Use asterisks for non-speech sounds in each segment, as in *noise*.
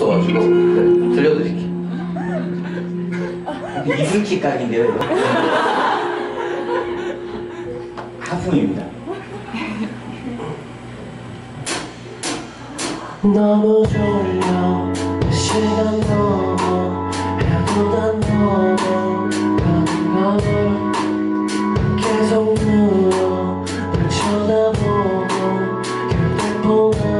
없어가지고 네, 들려드릴게요. 이불킥 각인데요, 이거. 하품입니다. 너무 졸려 시간 넘어 해도 난걸 계속 누워 널 쳐다보고 휴대폰하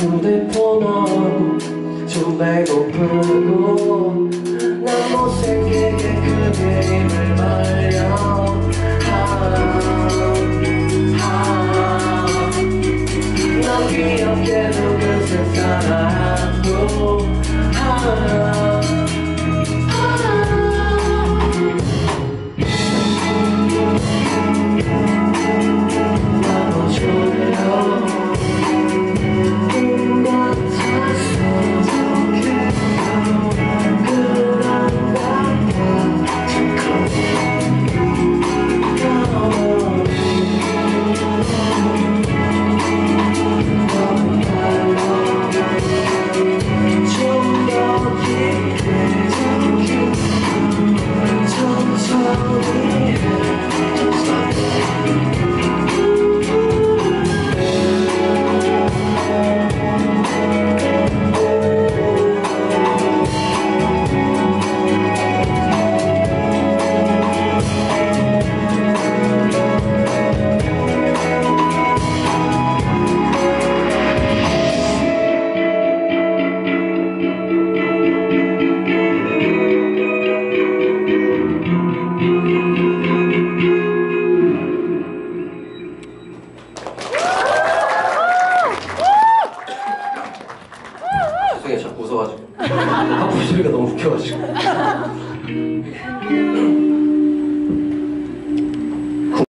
휴대폰하고 좀 배고프고 난 못생기게 크게 힘을 말려 넌 귀엽게도 그새 살아가고 하 자꾸 웃어가지고 하품 소리가 너무 웃겨가지고 *laughs*